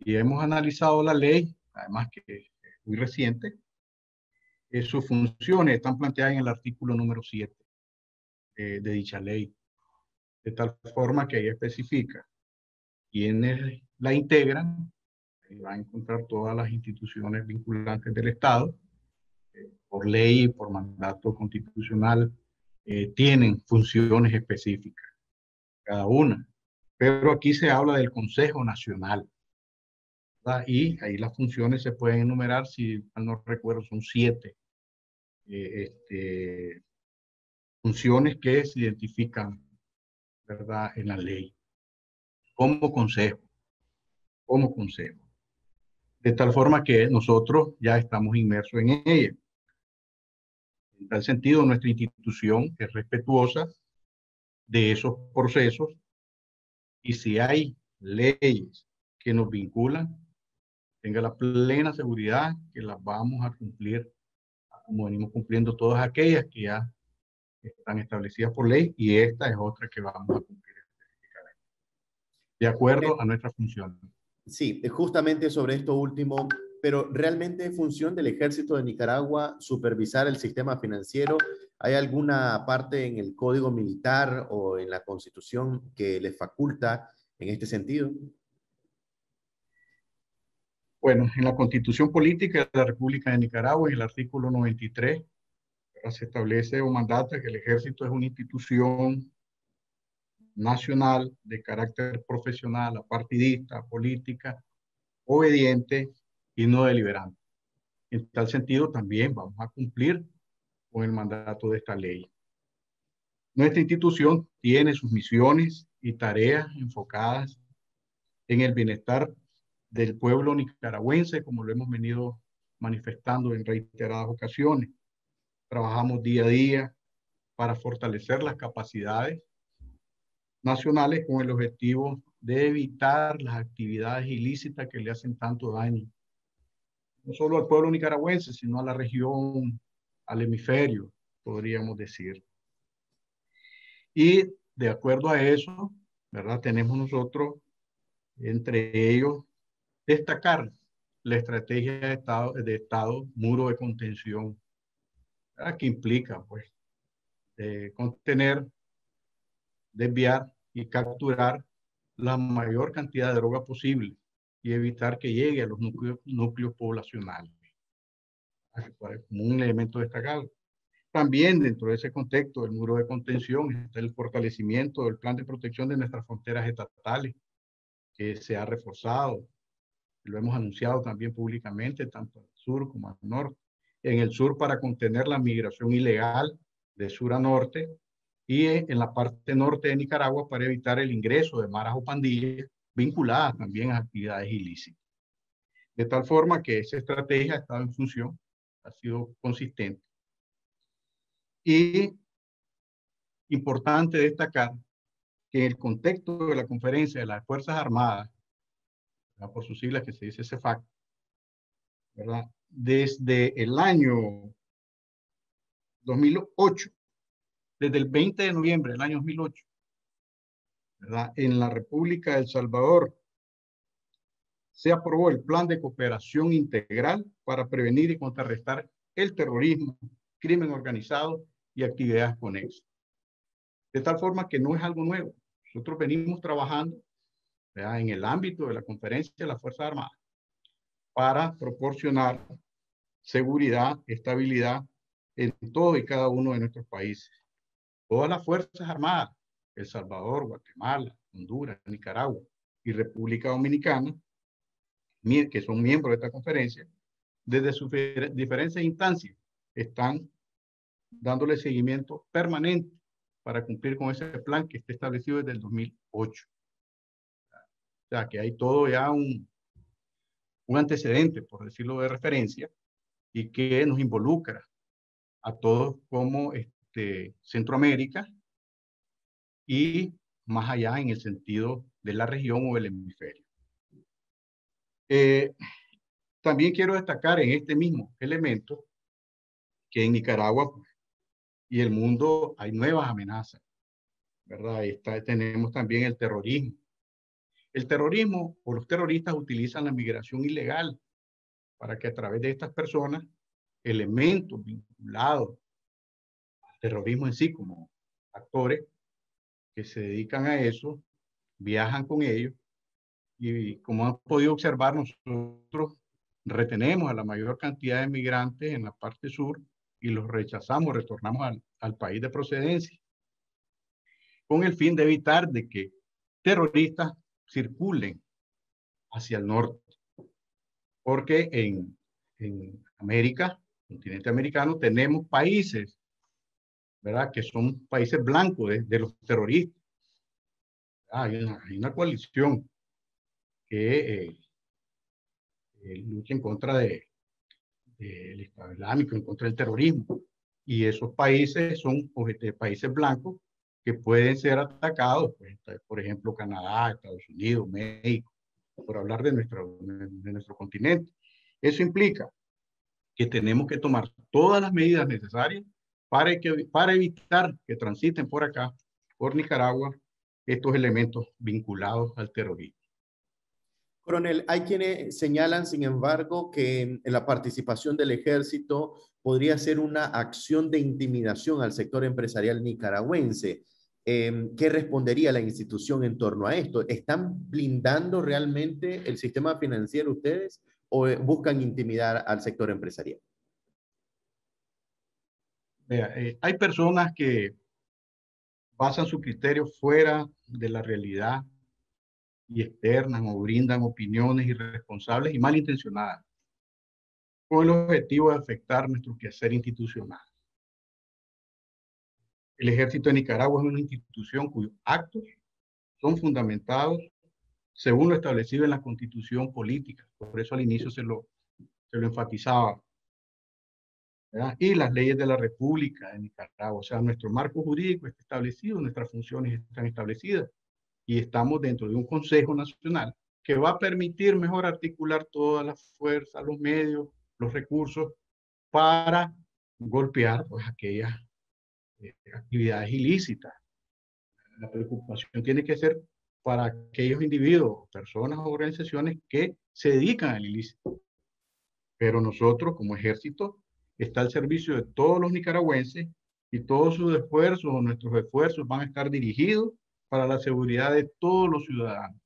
Y hemos analizado la ley, además que es muy reciente, eh, sus funciones están planteadas en el artículo número 7 de dicha ley, de tal forma que ahí especifica quiénes la integran, y va a encontrar todas las instituciones vinculantes del Estado, eh, por ley por mandato constitucional, eh, tienen funciones específicas, cada una. Pero aquí se habla del Consejo Nacional. Y ahí las funciones se pueden enumerar, si no recuerdo, son siete eh, este, funciones que se identifican ¿verdad? en la ley como consejo, como consejo. De tal forma que nosotros ya estamos inmersos en ella. En tal sentido, nuestra institución es respetuosa de esos procesos y si hay leyes que nos vinculan, tenga la plena seguridad que las vamos a cumplir como venimos cumpliendo todas aquellas que ya están establecidas por ley y esta es otra que vamos a cumplir de acuerdo a nuestra función. Sí, justamente sobre esto último, pero realmente es función del ejército de Nicaragua supervisar el sistema financiero. ¿Hay alguna parte en el código militar o en la constitución que le faculta en este sentido? Bueno, en la constitución política de la República de Nicaragua, en el artículo 93, se establece un mandato que el ejército es una institución nacional de carácter profesional, apartidista, política, obediente y no deliberante. En tal sentido, también vamos a cumplir con el mandato de esta ley. Nuestra institución tiene sus misiones y tareas enfocadas en el bienestar del pueblo nicaragüense, como lo hemos venido manifestando en reiteradas ocasiones. Trabajamos día a día para fortalecer las capacidades nacionales con el objetivo de evitar las actividades ilícitas que le hacen tanto daño, no solo al pueblo nicaragüense, sino a la región, al hemisferio, podríamos decir. Y de acuerdo a eso, ¿verdad? Tenemos nosotros, entre ellos, destacar la estrategia de Estado, de estado muro de contención, que implica, pues, contener desviar y capturar la mayor cantidad de droga posible y evitar que llegue a los núcleos, núcleos poblacionales. Como un elemento destacado. También dentro de ese contexto del muro de contención está el fortalecimiento del plan de protección de nuestras fronteras estatales, que se ha reforzado. Lo hemos anunciado también públicamente, tanto al sur como al norte. En el sur para contener la migración ilegal de sur a norte y en la parte norte de Nicaragua para evitar el ingreso de maras o pandillas vinculadas también a actividades ilícitas. De tal forma que esa estrategia ha estado en función, ha sido consistente. Y importante destacar que en el contexto de la conferencia de las Fuerzas Armadas, por sus siglas que se dice CEFAC, ¿verdad? desde el año 2008 desde el 20 de noviembre del año 2008, ¿verdad? en la República de El Salvador, se aprobó el Plan de Cooperación Integral para prevenir y contrarrestar el terrorismo, crimen organizado y actividades conexas. De tal forma que no es algo nuevo. Nosotros venimos trabajando en el ámbito de la conferencia de las Fuerzas Armadas para proporcionar seguridad, estabilidad en todo y cada uno de nuestros países todas las Fuerzas Armadas, El Salvador, Guatemala, Honduras, Nicaragua y República Dominicana, que son miembros de esta conferencia, desde sus diferentes instancias están dándole seguimiento permanente para cumplir con ese plan que está establecido desde el 2008. O sea, que hay todo ya un, un antecedente, por decirlo de referencia, y que nos involucra a todos como este, Centroamérica y más allá en el sentido de la región o el hemisferio. Eh, también quiero destacar en este mismo elemento que en Nicaragua y el mundo hay nuevas amenazas, ¿verdad? Está, tenemos también el terrorismo. El terrorismo o los terroristas utilizan la migración ilegal para que a través de estas personas, elementos vinculados al terrorismo en sí como actores que se dedican a eso, viajan con ellos. Y como han podido observar nosotros retenemos a la mayor cantidad de migrantes en la parte sur y los rechazamos, retornamos al, al país de procedencia, con el fin de evitar de que terroristas circulen hacia el norte. Porque en, en América, continente americano, tenemos países, ¿verdad? Que son países blancos de, de los terroristas. Hay una, hay una coalición que eh, eh, lucha en contra del de, Estado Islámico, en contra del terrorismo. Y esos países son países blancos que pueden ser atacados, pues, por ejemplo, Canadá, Estados Unidos, México, por hablar de nuestro, de nuestro continente. Eso implica que tenemos que tomar todas las medidas necesarias para, que, para evitar que transiten por acá, por Nicaragua, estos elementos vinculados al terrorismo. Coronel, hay quienes señalan, sin embargo, que en la participación del ejército podría ser una acción de intimidación al sector empresarial nicaragüense. Em, ¿Qué respondería la institución en torno a esto? ¿Están blindando realmente el sistema financiero ustedes o buscan intimidar al sector empresarial? Eh, hay personas que basan su criterio fuera de la realidad y externas o brindan opiniones irresponsables y malintencionadas con el objetivo de afectar nuestro quehacer institucional. El ejército de Nicaragua es una institución cuyos actos son fundamentados según lo establecido en la constitución política. Por eso al inicio se lo, se lo enfatizaba. Y las leyes de la República de Nicaragua. O sea, nuestro marco jurídico está establecido, nuestras funciones están establecidas y estamos dentro de un Consejo Nacional que va a permitir mejor articular todas las fuerzas, los medios, los recursos para golpear pues, aquellas eh, actividades ilícitas. La preocupación tiene que ser para aquellos individuos, personas o organizaciones que se dedican al ilícito. Pero nosotros como ejército está al servicio de todos los nicaragüenses y todos sus esfuerzos nuestros esfuerzos van a estar dirigidos para la seguridad de todos los ciudadanos.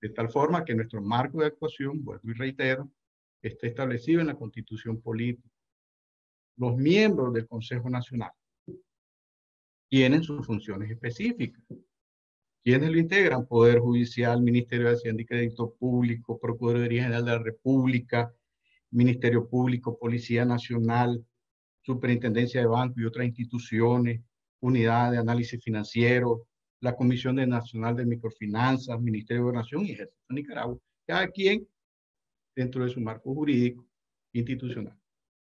De tal forma que nuestro marco de actuación, vuelvo y reitero, está establecido en la constitución política. Los miembros del Consejo Nacional tienen sus funciones específicas. ¿Quiénes lo integran? Poder Judicial, Ministerio de Hacienda y Crédito Público, Procuraduría General de la República, Ministerio Público, Policía Nacional, Superintendencia de Banco y otras instituciones, Unidad de Análisis Financiero, la Comisión Nacional de Microfinanzas, Ministerio de Gobernación y Ejército de Nicaragua, cada quien dentro de su marco jurídico institucional.